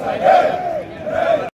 Side